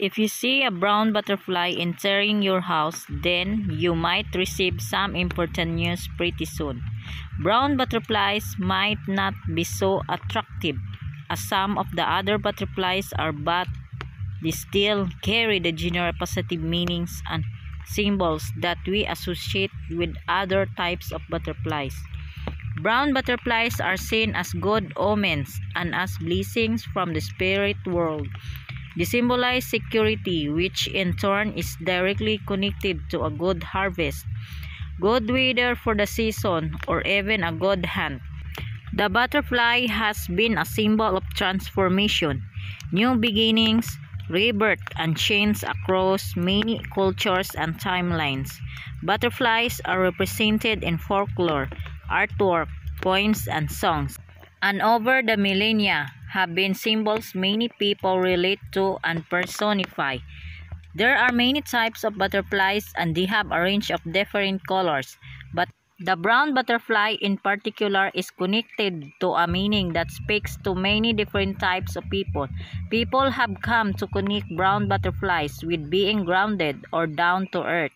If you see a brown butterfly entering your house, then you might receive some important news pretty soon. Brown butterflies might not be so attractive as some of the other butterflies are, but they still carry the general positive meanings and symbols that we associate with other types of butterflies. Brown butterflies are seen as good omens and as blessings from the spirit world. They symbolize security, which in turn is directly connected to a good harvest, good weather for the season, or even a good hunt. The butterfly has been a symbol of transformation, new beginnings, rebirth, and change across many cultures and timelines. Butterflies are represented in folklore, artwork, poems, and songs, and over the millennia have been symbols many people relate to and personify. There are many types of butterflies and they have a range of different colors, but the brown butterfly in particular is connected to a meaning that speaks to many different types of people. People have come to connect brown butterflies with being grounded or down to earth.